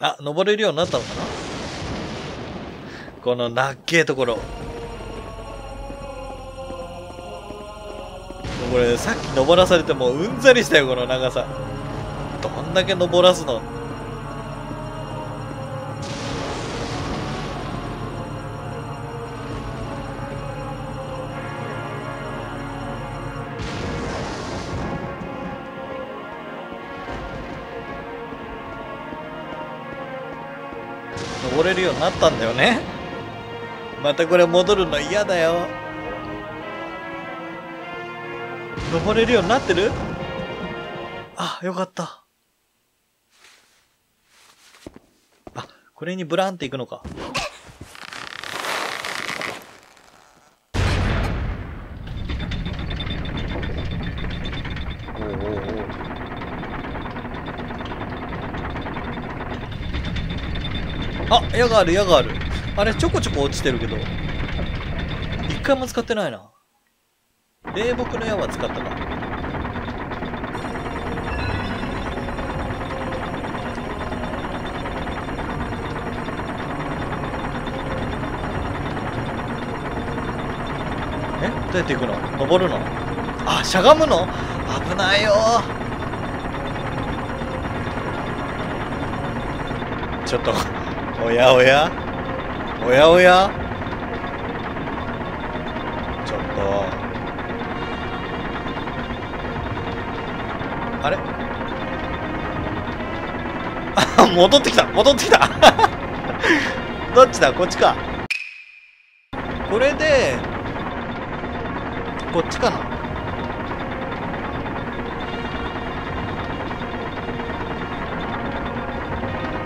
あ、登れるようになったのかな？このなっけえところ。これさっき登らされてもううんざりしたよ、この長さ。どんだけ登らすの？なったんだよねまたこれ戻るの嫌だよ登れるようになってる？あ、よかった。あ、これにブランっていくのか。おうおうおうあ、矢がある、矢がある。あれ、ちょこちょこ落ちてるけど。一回も使ってないな。霊木の矢は使ったか。え？どうやって行くの？登るの？あ、しゃがむの？危ないよちょっと、おやおや。おやおや。ちょっと。あれ？あ、戻ってきた。戻ってきた。どっちだ？こっちか。これで、こっちかな。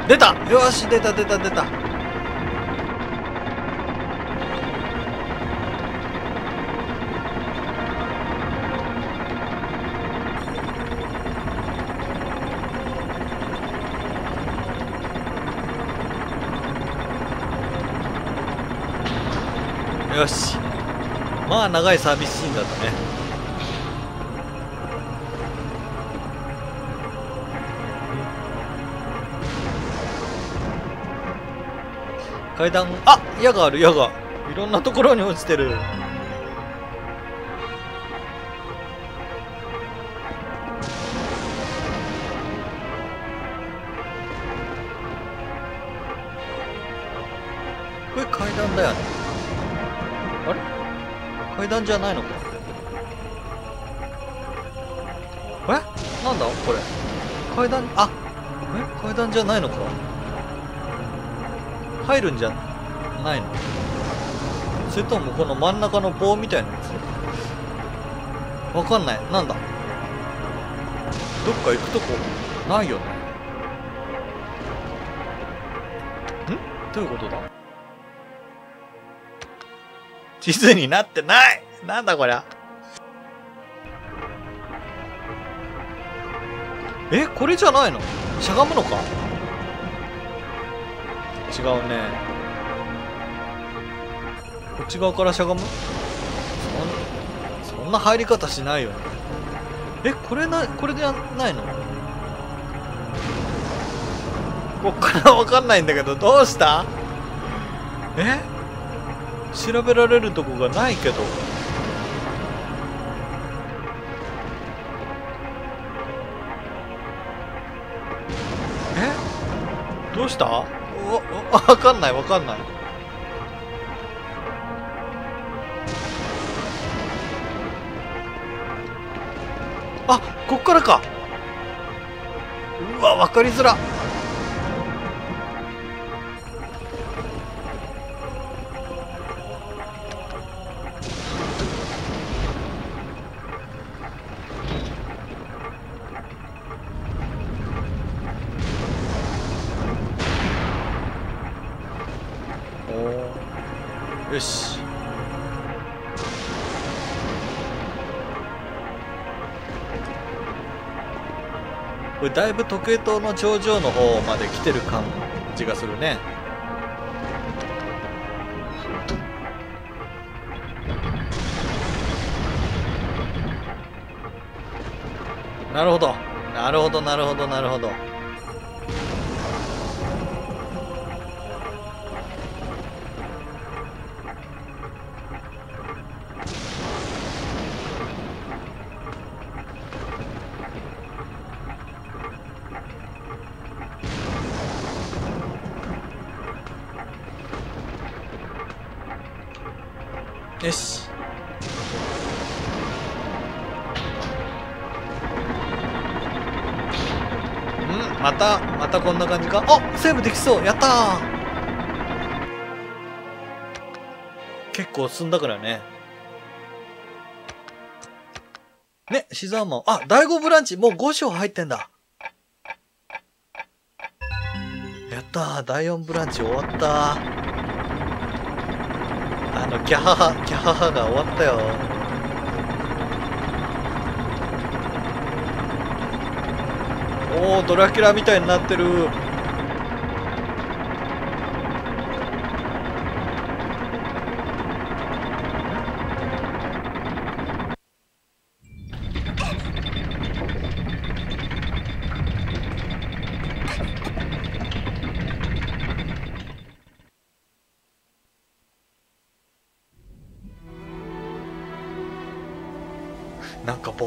出た。よし出た出た出た。よし。まあ長いサービスシーンだったね階段あ矢がある矢が。いろんなところに落ちてる。これ階段だよね。あれ？階段じゃないのか。え？なんだ？これ。階段？あえ？階段じゃないのか入るんじゃないの？それともこの真ん中の棒みたいなやつ？わかんない。なんだ？どっか行くとこ？ないよね。ん？どういうことだ？地図になってない！なんだこりゃ？え？これじゃないの？しゃがむのか？違うね。こっち側からしゃがむ？そんそんな入り方しないよね。えこれなこれじゃないの？こっからわかんないんだけどどうした？え？調べられるとこがないけど。え？どうした？わかんないわかんない。あこっからか。うわ分かりづら。だいぶ時計塔の頂上の方まで来てる感じがするね。なるほど。なるほどなるほどなるほど。よし。んまたまたこんな感じか？あセーブできそう。やった結構進んだからね。ねシザーマン。あ第5ブランチ。もう5章入ってんだ。やったー。第4ブランチ終わったあギャハハギャハハが終わったよ。おおドラキュラみたいになってる。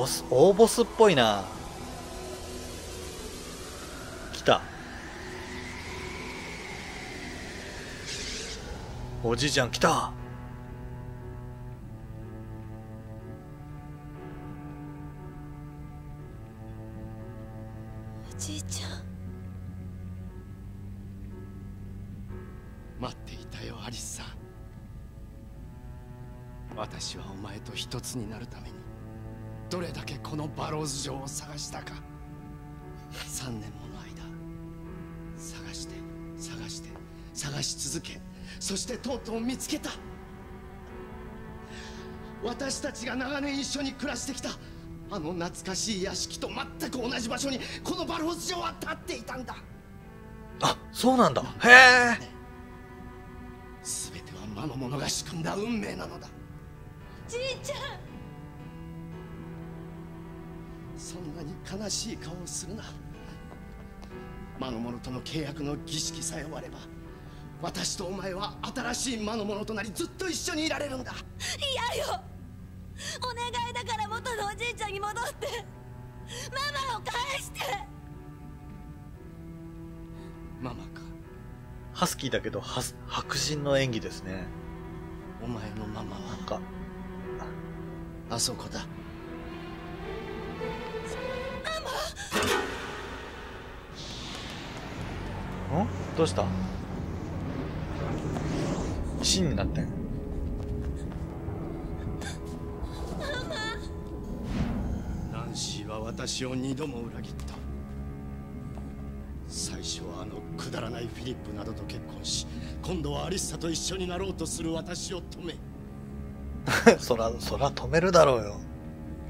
ス大ボスっぽいな。来た。おじいちゃん来た。私たちが長年一緒に暮らしてきたあの懐かしい屋敷と全く同じ場所にこのバローズ城は立っていたんだ。あそうなんだ。へえ。全ては魔の者が仕組んだ運命なのだ。じいちゃん。そんなに悲しい顔をするな。魔の者との契約の儀式さえ終われば私とお前は新しい魔の者となりずっと一緒にいられるんだ。嫌よ。お願いだから元のおじいちゃんに戻って。ママを返して。ママか。ハスキーだけどはす白人の演技ですね。お前のママは。なんか。あそこだ。ん？どうした？石になってんナンシーは私を二度も裏切った。最初はあのくだらないフィリップなどと結婚し今度はアリッサと一緒になろうとする私を止め。そらそら止めるだろうよ。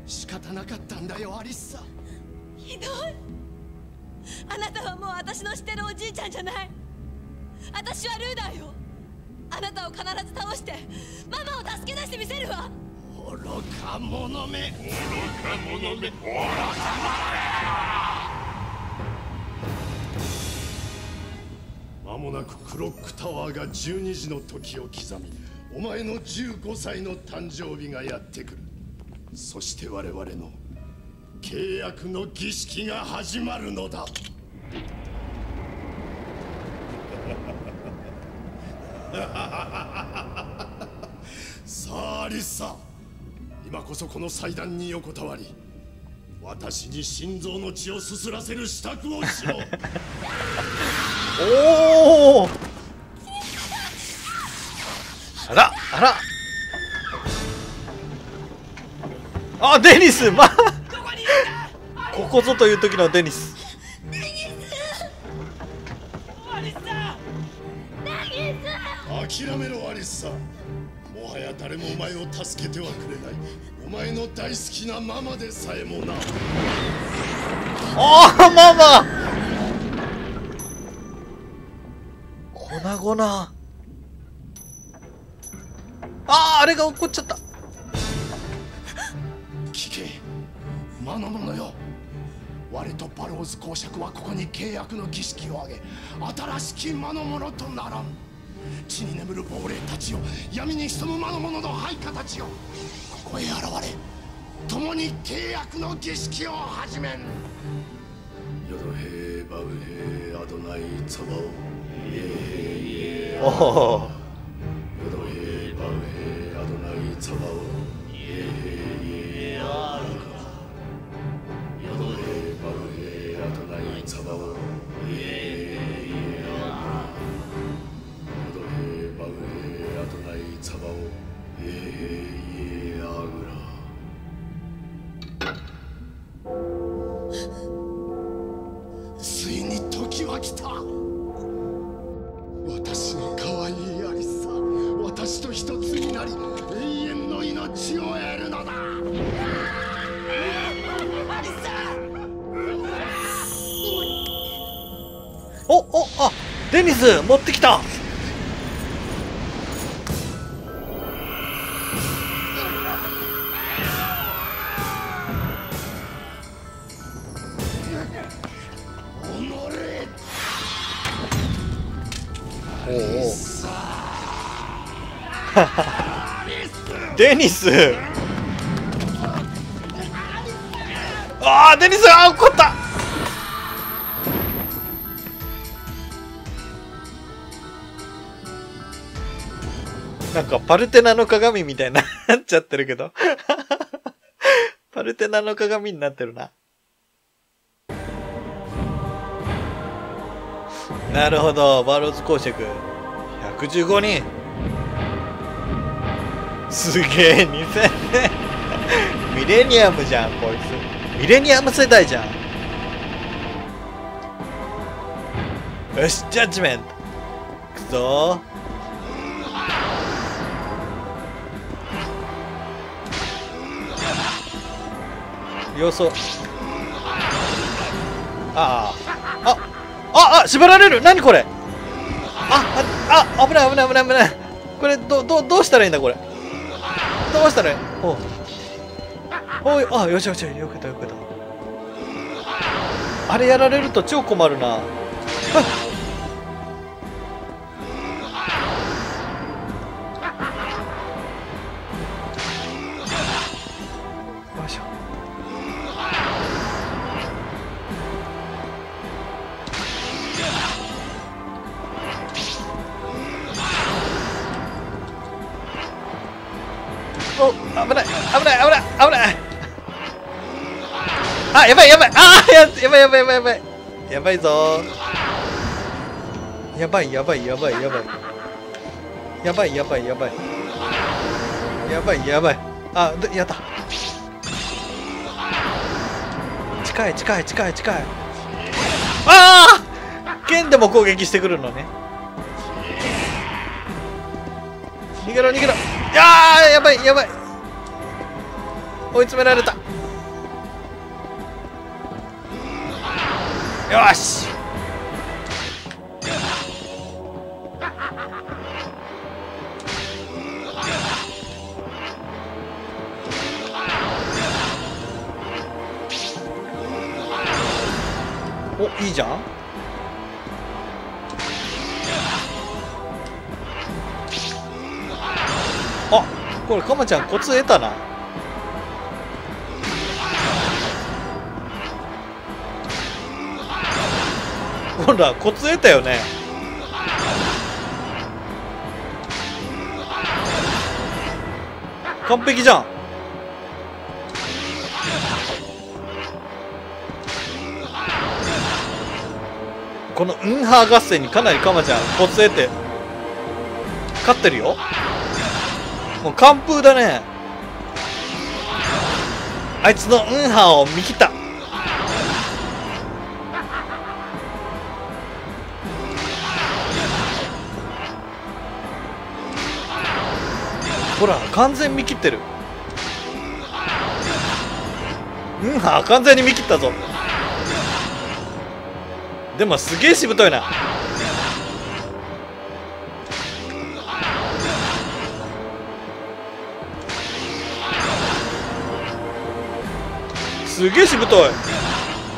仕方なかったんだよアリッサ。ひどい。あなたはもう私の知ってるおじいちゃんじゃない。私はルーダーよあなたを必ず倒してママを助け出してみせるわ。愚か者め。間もなくクロックタワーが12時の時を刻みお前の15歳の誕生日がやってくる。そして我々の契約の儀式が始まるのださあアリッサ。今こそこの祭壇に横たわり私に心臓の血をすすらせる支度をしろおおあらあら。あデニス。まあ。ここぞという時のデニス助けてはくれない。お前の大好きなママでさえもな。ああママ！粉々。あああれが起こっちゃった。聞け。魔の者よ。我とバローズ公爵はここに契約の儀式を挙げ新しき魔の者とならん地に眠る亡霊たちよ。闇に潜む魔の者の配下たちよ。ここへ現れ共に契約の儀式を始めん。ヨドヘバウヘアドナイツバオイエイエおおヨドヘバウヘアドナイツバオ。は来た。私の可愛いアリサ私と一つになり永遠の命を得るのだ。アリサおおあデニス持ってきたデニスああデニスあ怒ったなんかパルテナの鏡みたいに なっちゃってるけど。パルテナの鏡になってるな。なるほど、バローズ公爵。115人。すげえ、2000年。ミレニアムじゃん、こいつ。ミレニアム世代じゃん。よし、ジャッジメント。くぞ様子をあああああ縛られる何これあああ危ない危ない危ない危ないこれどどどうしたらいいんだこれどうしたらいいおう。おいあよしよし。よかったよかった。あれやられると超困るな。あよいやばいやばいやばい。やばいぞ。やばいやばいやばいやばい。やばいやばいやばい。やばいやばい。あでやった。近い近い近い近い。ああ剣でも攻撃してくるのね。逃げろ逃げろ。いやー！やばいやばい。追い詰められた。よし。おいいじゃん？あこれかまちゃんコツ得たな。ほらコツ得たよね。完璧じゃん。このウンハー合戦にかなりかまちゃんコツ得て。勝ってるよ。もう完封だね。あいつのウンハーを見切った。ほら完全見切ってる。ウンハー完全に見切ったぞ。でもすげえしぶといな。すげえしぶとい。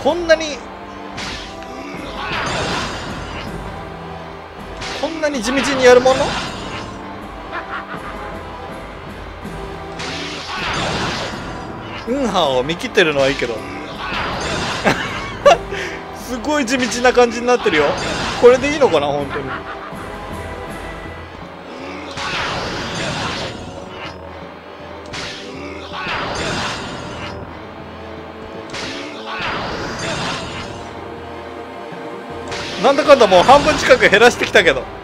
こんなにこんなに地道にやるもの？ウンハーを見切ってるのはいいけど。すごい地道な感じになってるよ。これでいいのかな本当に。なんだかんだもう半分近く減らしてきたけど。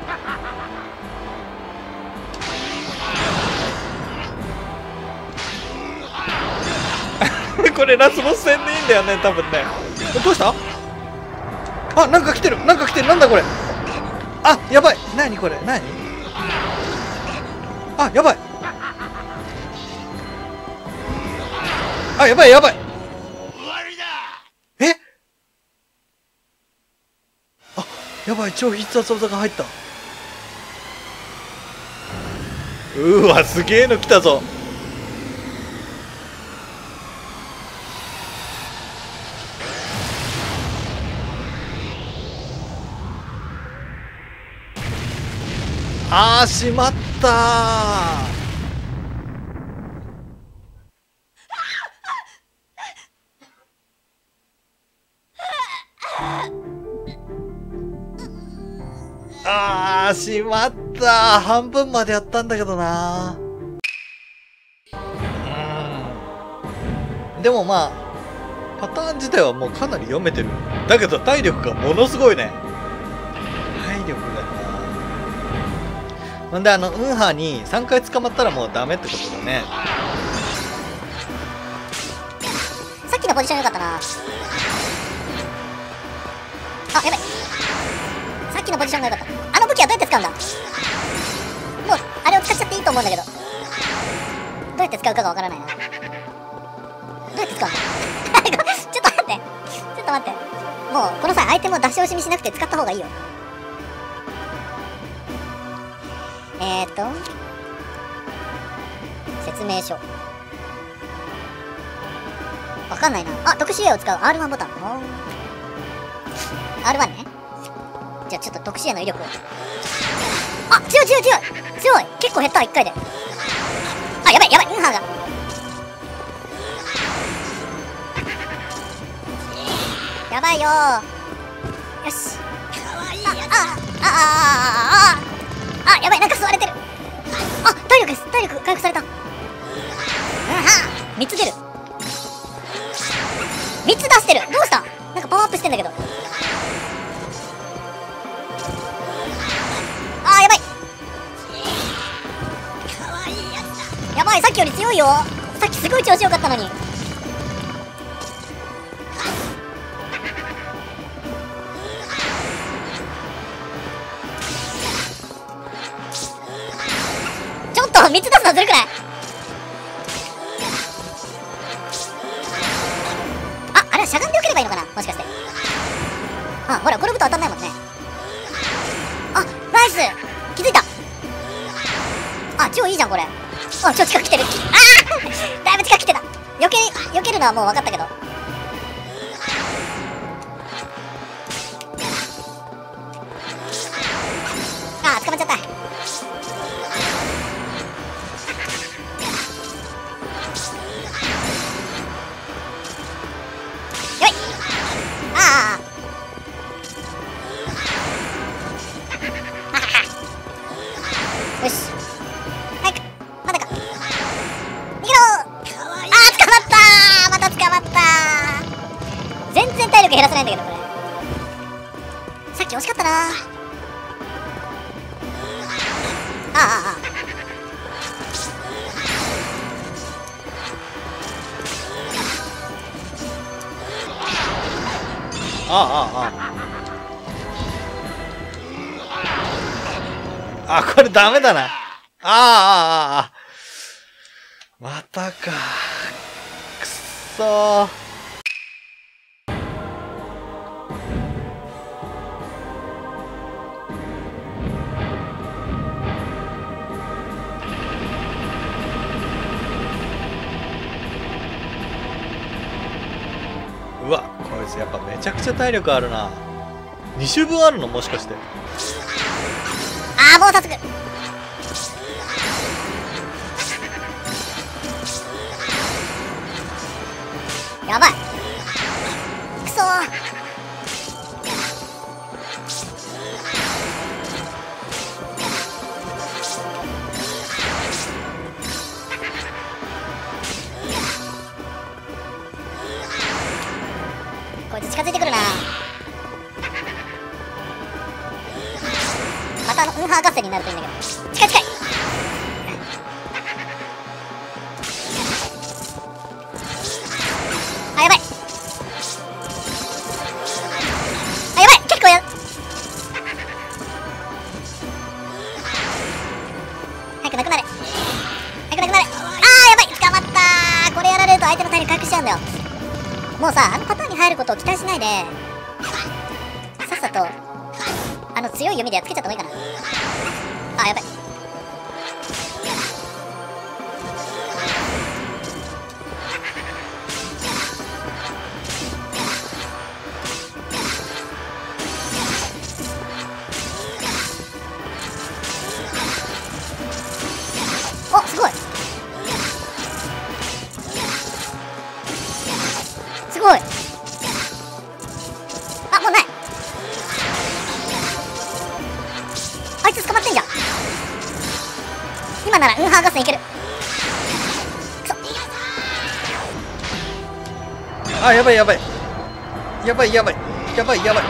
これラスボス戦でいいんだよね多分ね。どうした？あなんか来てる。なんか来てる。なんだこれ？あやばい。何これ？何？あやばい。あやばいやばい。え？あやばい。超必殺技が入った。うーわすげえの来たぞ。あーしまったあーしまった半分までやったんだけどなうん。でもまあパターン自体はもうかなり読めてる。だけど体力がものすごいね。ほんであのウンハーに3回捕まったらもうダメってことだね。さっきのポジション良かったな。あやばい。さっきのポジションが良かった。あの武器はどうやって使うんだ？もうあれを使っちゃっていいと思うんだけど。どうやって使うかがわからないな。どうやって使うんだ？ちょっと待って。ちょっと待って。もうこの際アイテムを出し惜しみしなくて使った方がいいよ。えーと説明書わかんないな。あ、特殊 A を使う R1 ボタン。R1 ね。じゃあちょっと特殊 A の威力を。あ、強い強い強い強い結構減った、1回で。あ、やばいやばい、ウンハーが。やばいよ。よしあ。あ、あ、あ、あ、あ、あ、あ、あやばい、なんか吸われてる。あ、体力です。体力回復された。うんは、3つ出る。3つ出してるどうした？なんかパワーアップしてんだけどあーやばいやばいさっきより強いよさっきすごい調子よかったのにダメだな。ああああああ。またか。くっそー。うわこいつやっぱめちゃくちゃ体力あるな。2周分あるの？もしかして。ああもう早速。やばい。くそこいつ近づいてくるな。またウンハー合戦になるといいんだけど。やっつけちゃった方がいいかな。今ならウンハー合戦いける。くそ。あやばいやばい。やばいやばい。やばいやばい。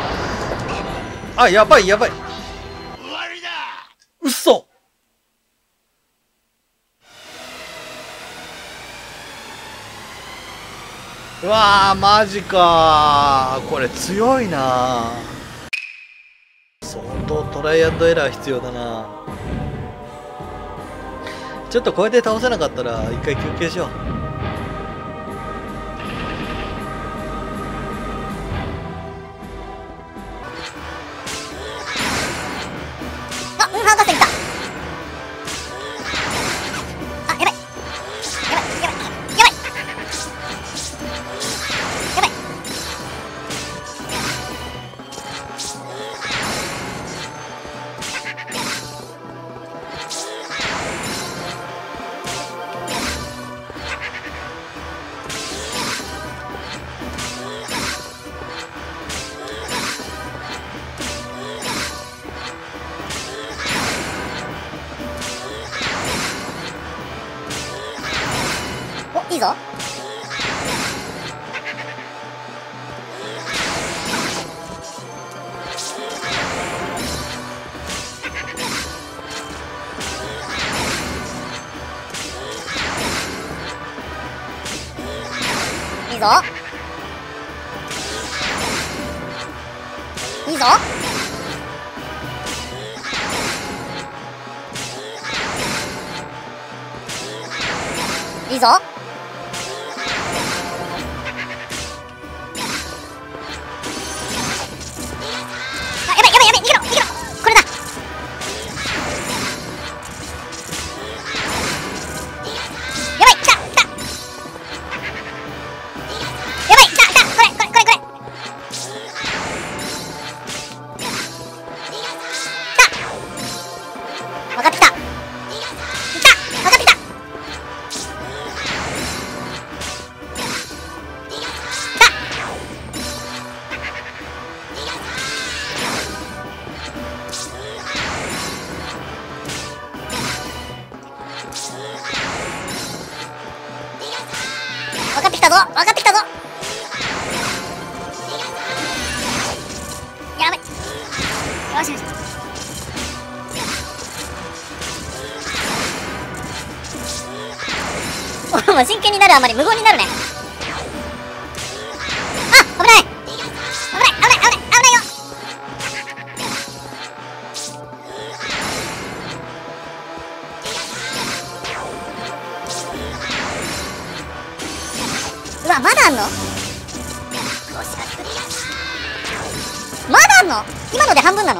あやばいやばい。終わりだ嘘。うわーマジかー。これ強いな相当トライアンドエラー必要だなちょっとこれで倒せなかったら一回休憩しよう。いいぞ。なるあまり無言になるねあ危ない。危ない危ない危ない危ないよ。うわまだあんの？まだあんの？今ので半分なの？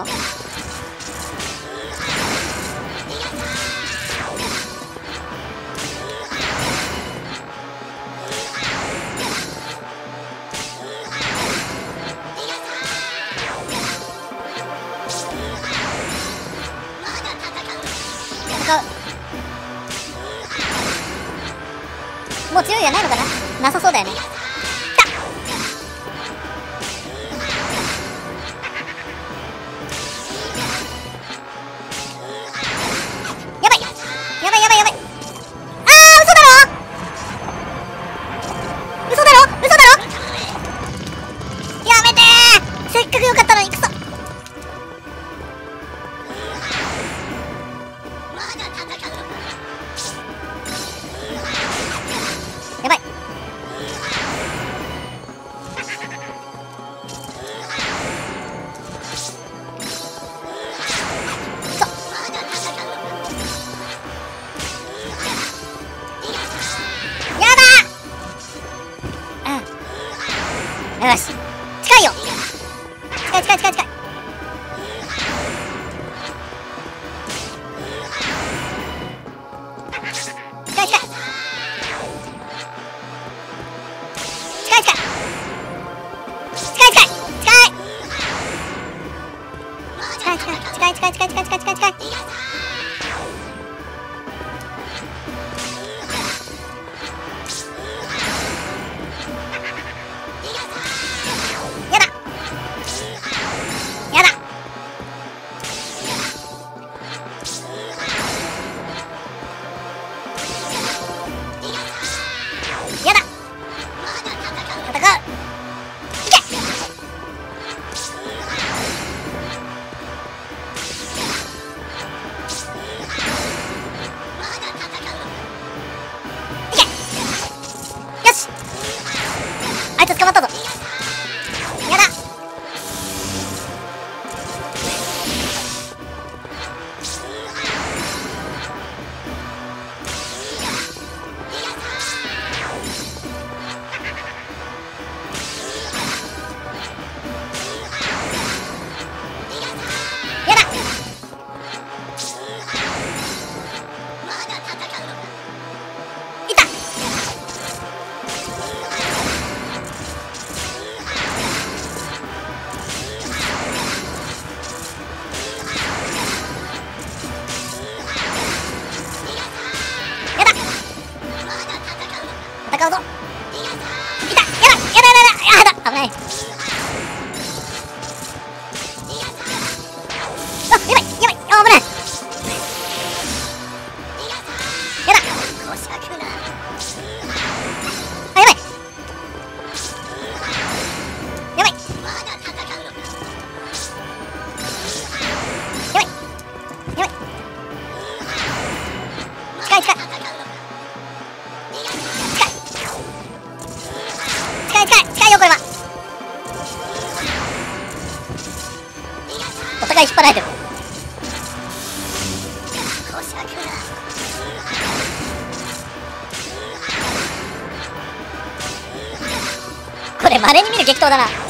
適当だな。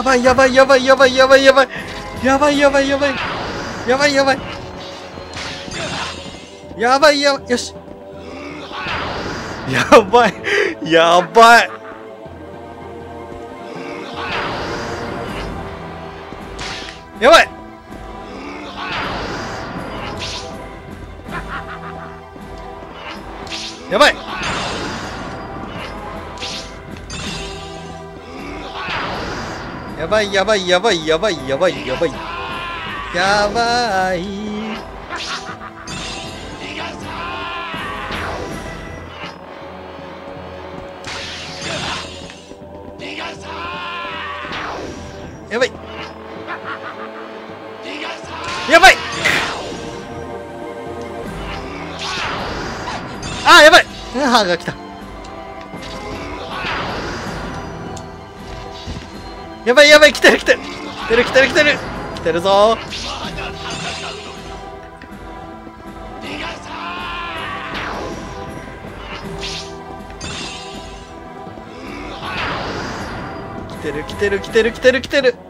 やばいやばいやばいやばいやばいやばい。やばいやばいやばい。やばいやばい。やばいやばいよし。やばいやばい。やばい。やばい。ばいやばいやばいやばいやばいやばい。やばい。やばい。やばい。あーやばい。歯が来た。やばいやばい来てる来てる。来てる来てる来てる。来てるぞ。来てる来てる来てる来てる来てる。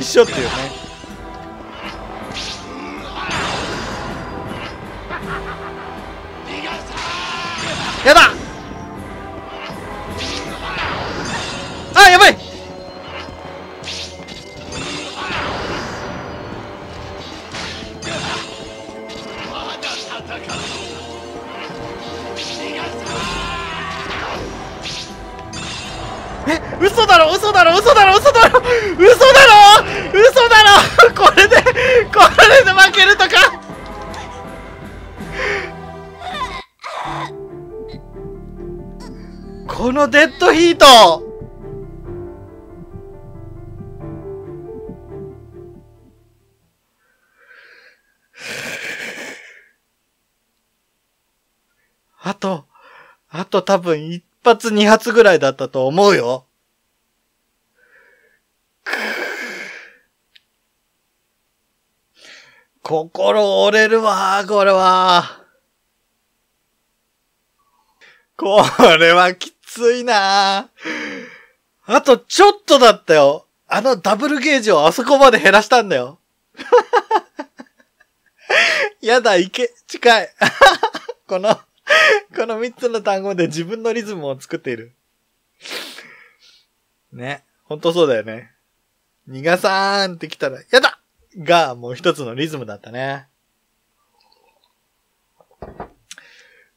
一緒っていうね。多分一発二発ぐらいだったと思うよ。心折れるわ、これは。これはきついなあとちょっとだったよ。あのダブルゲージをあそこまで減らしたんだよ。やだ、いけ、近い。この、この三つの単語で自分のリズムを作っている。ね。ほんとそうだよね。逃がさーんって来たら、やだが、もう一つのリズムだったね。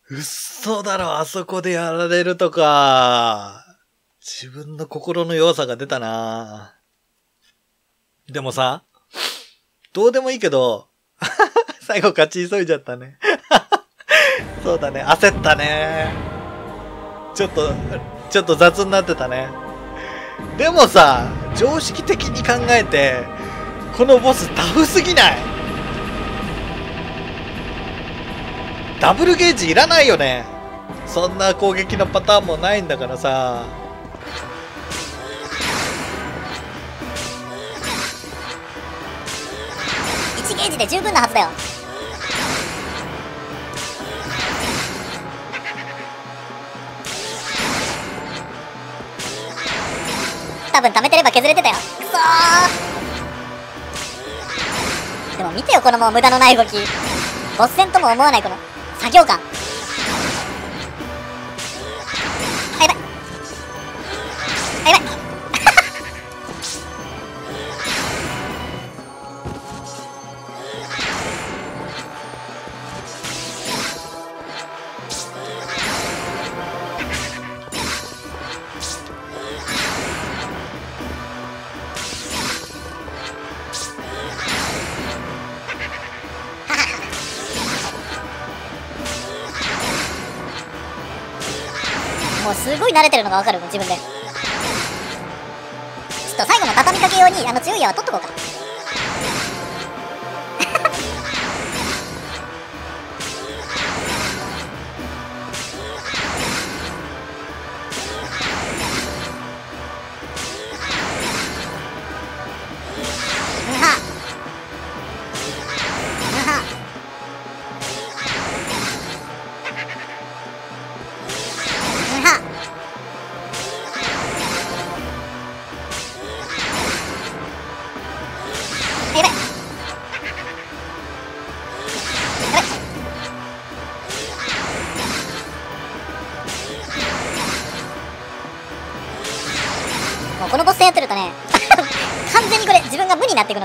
嘘だろ、あそこでやられるとか。自分の心の弱さが出たなでもさ、どうでもいいけど、最後勝ち急いじゃったね。そうだね、焦ったね。ちょっと、ちょっと雑になってたね。でもさ、常識的に考えて、このボスタフすぎないダブルゲージいらないよね。そんな攻撃のパターンもないんだからさ。1ゲージで十分なはずだよ多分貯めてれば削れてたよ。くそー。でも見てよこのもう無駄のない動き。ボス戦とも思わないこの作業感。あやばい。あやばい。すごい慣れてるのがわかるもん自分で。ちょっと最後の畳みかけ用にあの強い矢は取っとこうか。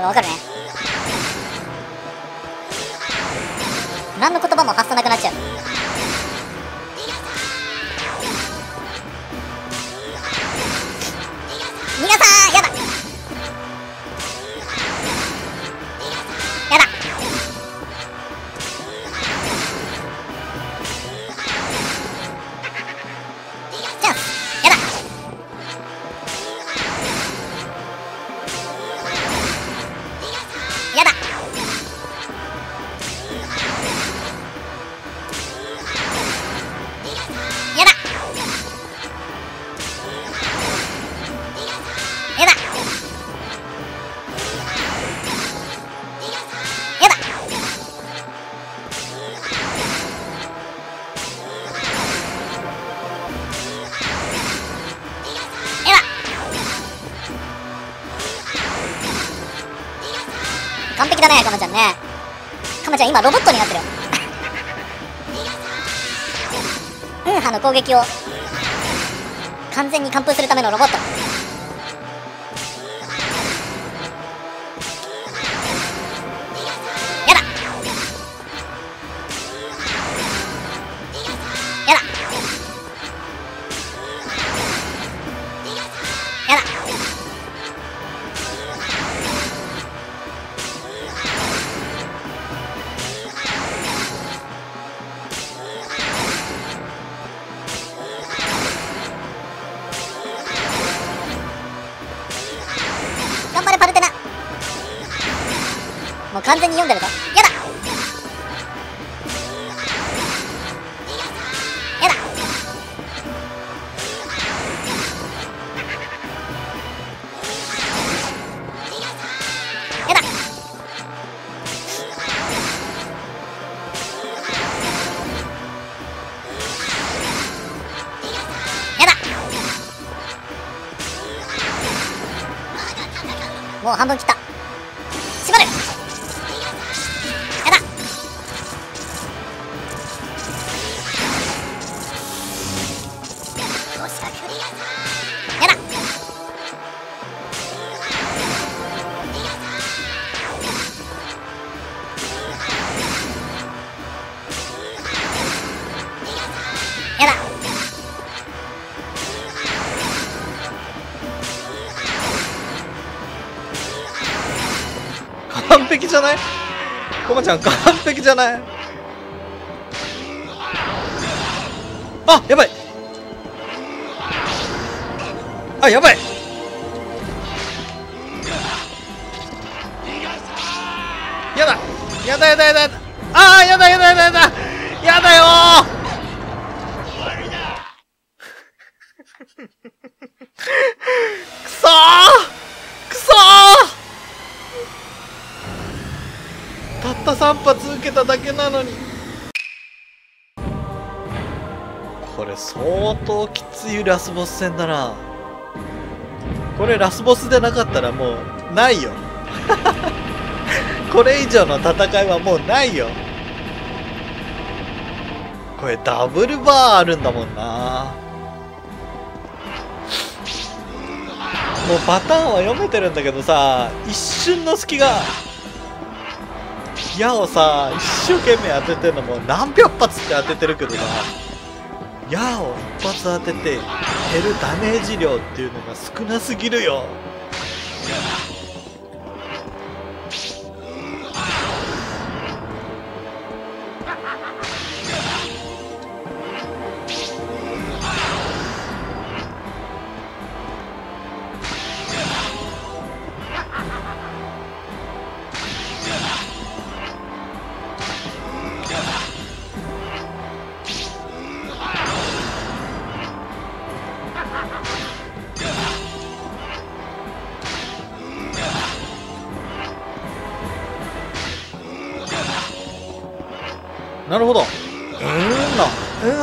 のが分かるね。攻撃を完全に完封するためのロボット。じゃない？コマちゃん完璧じゃない？あやばい。あやばい。やだ。やだやだやだ。やラスボス戦だな。これラスボスでなかったらもうないよ。これ以上の戦いはもうないよ。これダブルバーあるんだもんな。もうパターンは読めてるんだけどさ一瞬の隙が矢をさ一生懸命当ててんのも何百発って当ててるけどな。矢を発当てて減るダメージ量っていうのが少なすぎるよ。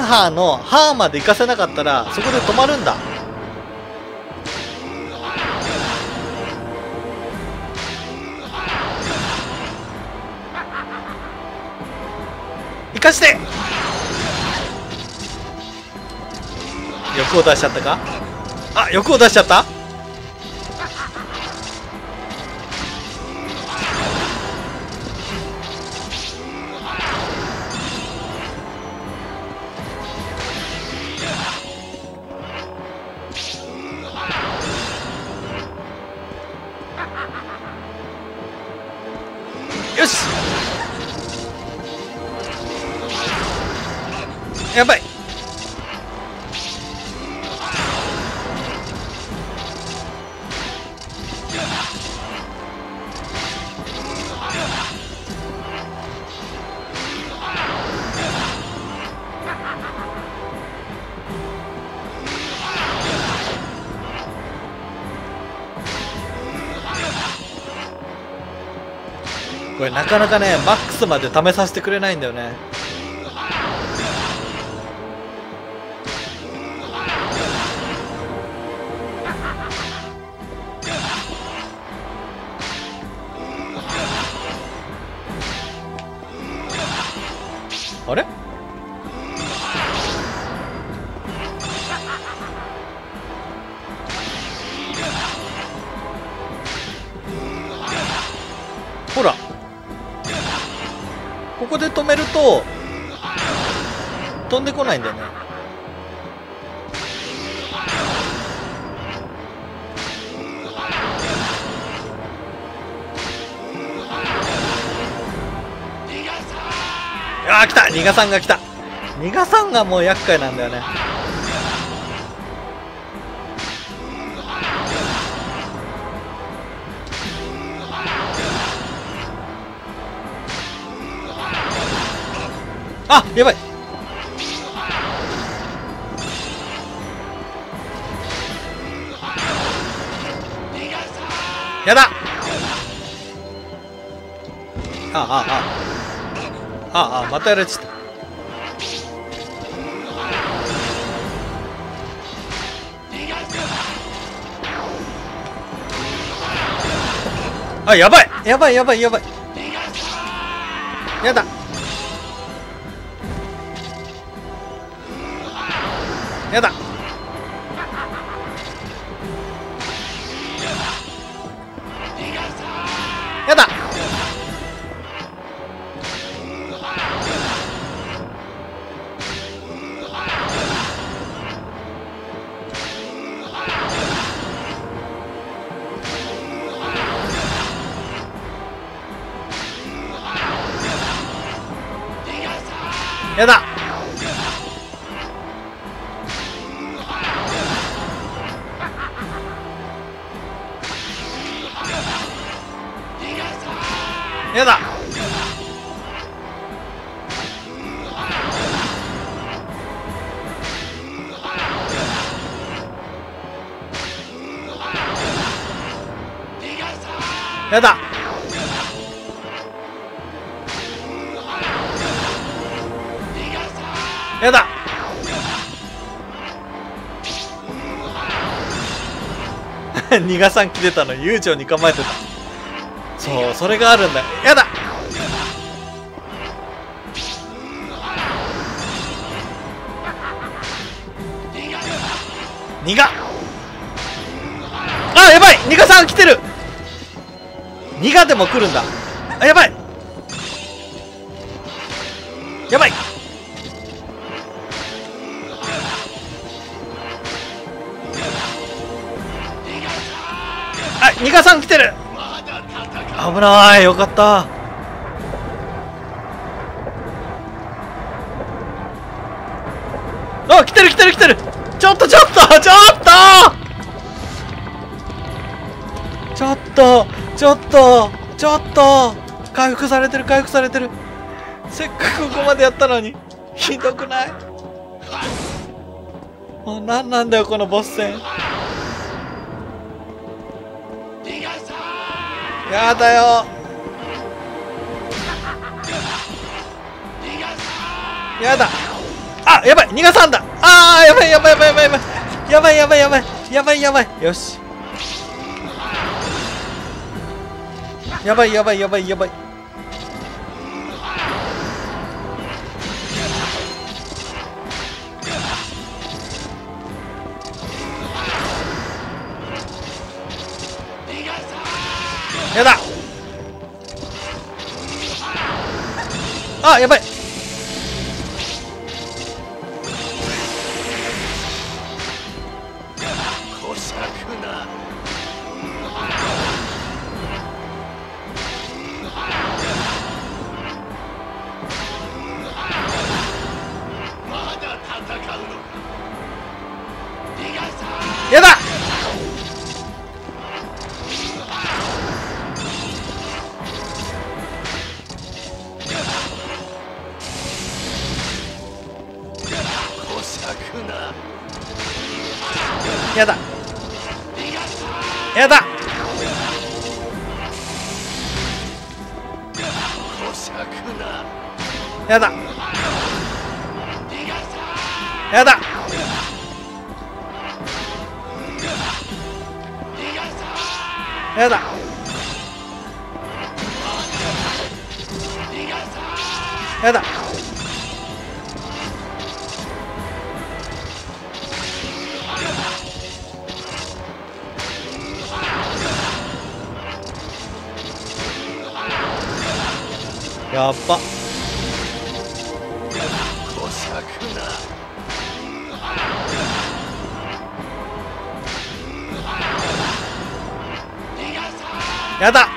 ハーのハーまで行かせなかったらそこで止まるんだ。生かして。欲を出しちゃったか？あ欲を出しちゃった？かなかねマックスまで試させてくれないんだよね。あれ？ここで止めると飛んでこないんだよね。ああ来た。ニガさんが来た。ニガさんがもう厄介なんだよね。あやばい。やだ。あああ。あああまたやられちゃった。あやばい。やばいやばいやばい。やだ。やだ。やだ。やだ。逃がさん来てたの悠長に構えてた。そうそれがあるんだ。やだ。逃が。あやばい。ニガさん来てる。ニガでも来るんだ。あやばい。ない。よかった。あ来てる来てる来てる。ちょっとちょっとちょっと。ちょっとちょっとちょっと。回復されてる回復されてる。せっかくここまでやったのに。ひどくない？もう何なんだよこのボス戦。やだよ。やだ。あやばい。逃がさんだ。あーやばいやばいやばいやばい。やばいやばいやばい。やばいやばい。よし。やばいやばいやばいやばい。やだ。あやばい。やだ。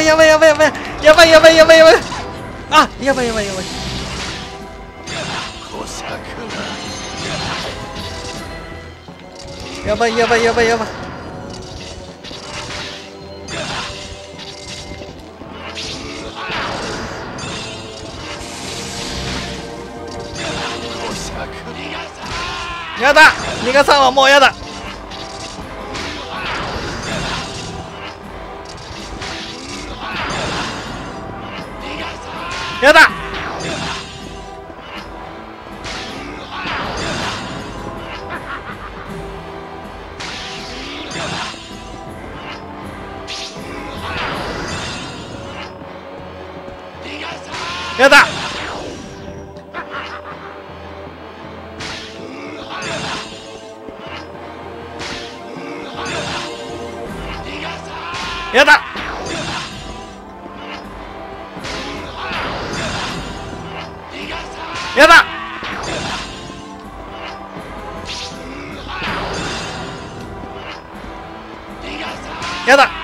ばいやばいやばいやばい。やばいやばいやばいやばい。あやばいやばいやばい。やばいやばいやばいやばい。やだ。ニカさんはもうやだ。やだやだ。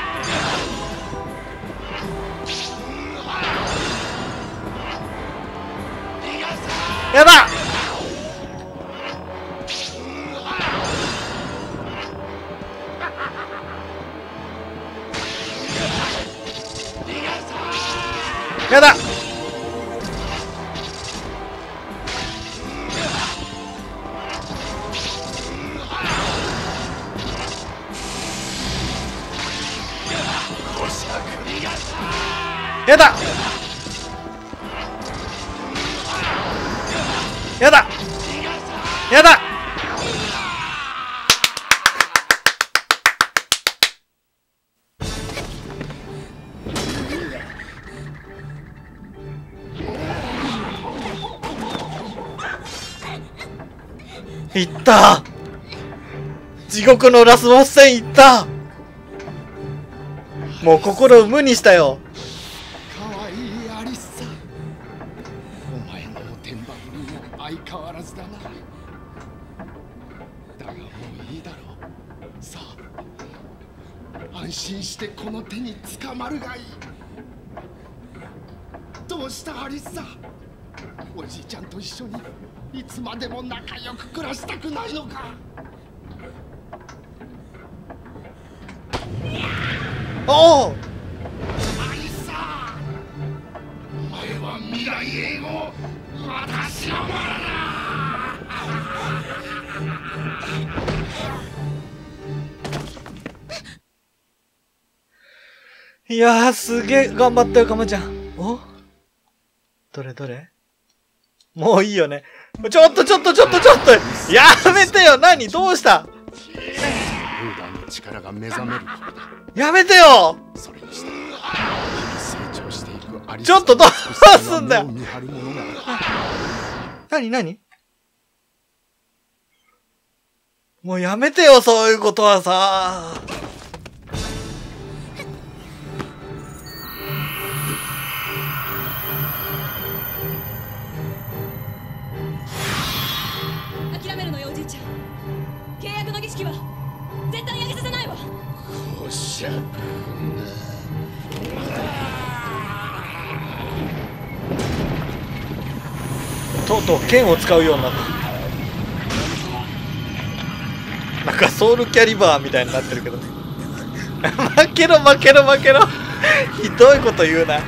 った。地獄のラスボス戦行った。もう心を無にしたよ。いやー、すげえ頑張ったよ、かまちゃん。お？どれどれ？もういいよね。ちょっとちょっとちょっとちょっと。やめてよ。何？どうした？力が目覚める。やめてよ。それにして成長していくアリちょっとどうすんだよ。何？何？もうやめてよ、そういうことはさ。とうとう剣を使うようになった。なんかソウルキャリバーみたいになってるけどね。負けろ負けろ負けろ。ひどいこと言うな。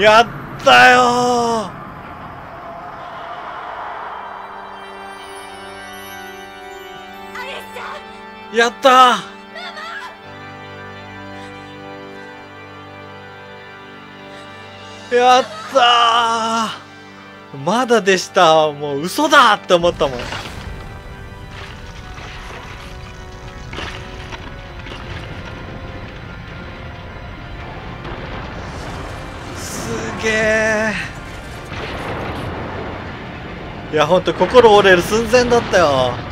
やったよやったやったー。まだでした。もう嘘だって思ったもん。すげえいやほんと心折れる寸前だったよ。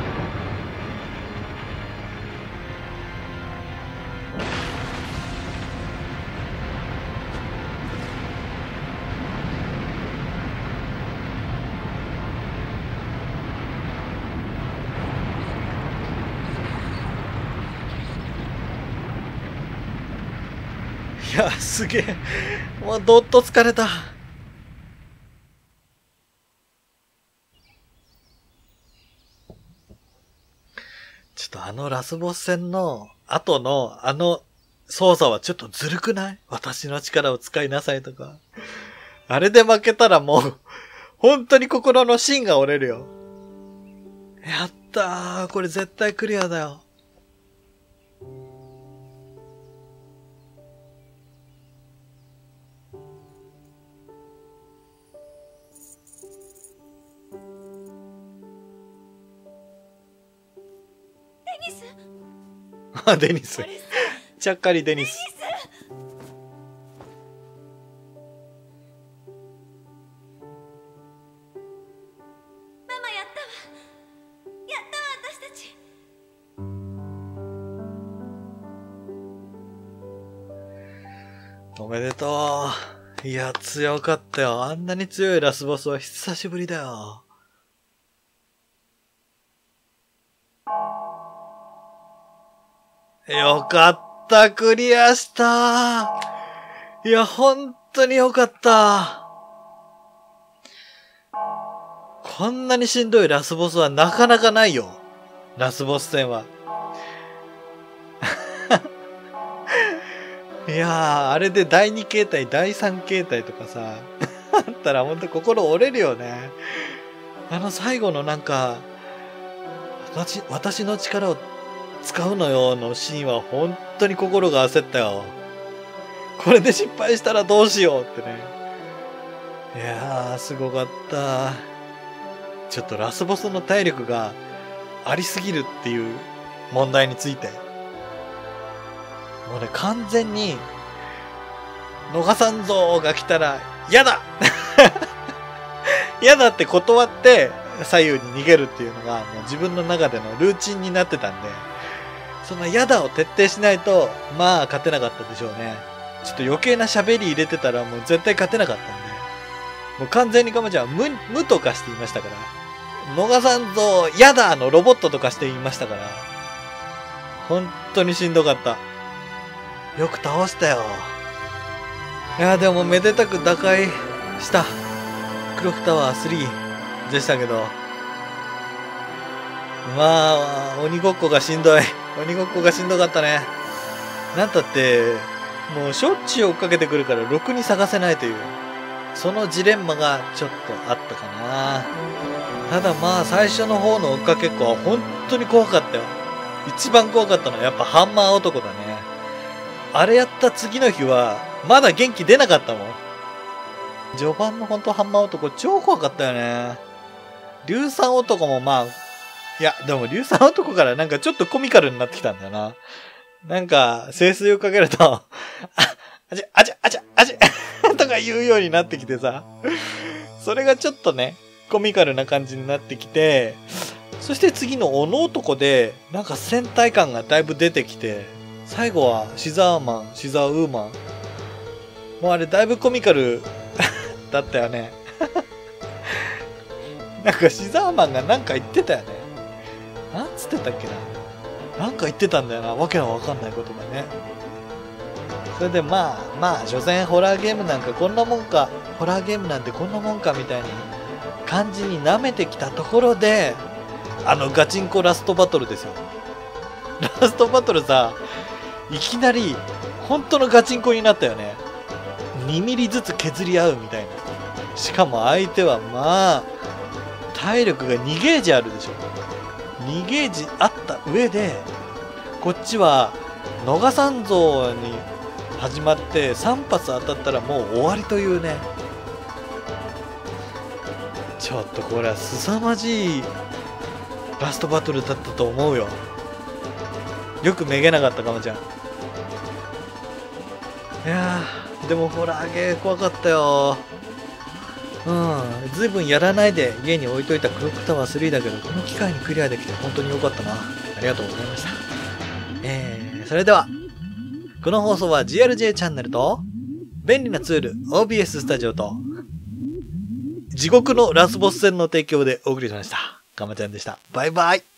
すげえもうどっと疲れたちょっとあのラスボス戦の後のあの操作はちょっとずるくない？私の力を使いなさいとか。あれで負けたらもう、本当に心の芯が折れるよ。やったー。これ絶対クリアだよ。あ、デニスちゃっかりデニス。ママやったわやったわ私たちおめでとう。いや、強かったよ。あんなに強いラスボスは久しぶりだよ。よかった、クリアした。いや、本当によかった。こんなにしんどいラスボスはなかなかないよ。ラスボス戦は。いやー、あれで第2形態、第3形態とかさ、あったらほんと心折れるよね。あの最後のなんか、私私の力を使うのよのシーンは本当に心が焦ったよ。これで失敗したらどうしようってね。いやー、すごかった。ちょっとラスボスの体力がありすぎるっていう問題について。もうね、完全に、逃さんぞーが来たら、嫌だ 嫌だって断って、左右に逃げるっていうのが、もう自分の中でのルーチンになってたんで、その嫌だを徹底しないと、まあ勝てなかったでしょうね。ちょっと余計な喋り入れてたらもう絶対勝てなかったんで、もう完全にかまちゃんは無、無とかしていましたから、逃さんぞー、嫌だのロボットとかしていましたから、本当にしんどかった。よく倒したよ。いや、でもめでたく打開した。クロックタワー3でしたけど。まあ、鬼ごっこがしんどい。鬼ごっこがしんどかったね。なんたって、もうしょっちゅう追っかけてくるから、ろくに探せないという。そのジレンマがちょっとあったかな。ただまあ、最初の方の追っかけっこは本当に怖かったよ。一番怖かったのはやっぱハンマー男だね。あれやった次の日は、まだ元気出なかったもん。序盤のほんとハンマー男超怖かったよね。硫酸男もまあ、いや、でも硫酸男からなんかちょっとコミカルになってきたんだよな。なんか、清水をかけると、あ、あちゃ、あちゃ、あちゃ、あちゃ、とか言うようになってきてさ。それがちょっとね、コミカルな感じになってきて、そして次の斧男で、なんか戦隊感がだいぶ出てきて、最後はシザーマン、シザーウーマン。もうあれだいぶコミカル だったよね。なんかシザーマンがなんか言ってたよね。なんつってたっけな？なんか言ってたんだよな。わけのわかんないことがね。それでまあまあ、所詮ホラーゲームなんかこんなもんか、ホラーゲームなんてこんなもんかみたいに感じに舐めてきたところで、あのガチンコラストバトルですよ。ラストバトルさ、いきなり本当のガチンコになったよね。2ミリずつ削り合うみたいな。しかも相手はまあ、体力が2ゲージあるでしょ。2ゲージあった上で、こっちは、野賀三蔵に始まって3発当たったらもう終わりというね。ちょっとこれは凄まじいラストバトルだったと思うよ。よくめげなかったかもちゃん。いや、でもホラーゲー怖かったよ。うん、ずいぶんやらないで家に置いといたクロックタワー3だけど、この機会にクリアできて本当に良かったな。ありがとうございました。えー、それでは、この放送は GRJ チャンネルと、便利なツール OBS スタジオと、地獄のラスボス戦の提供でお送りしました。かまちゃんでした。バイバイ。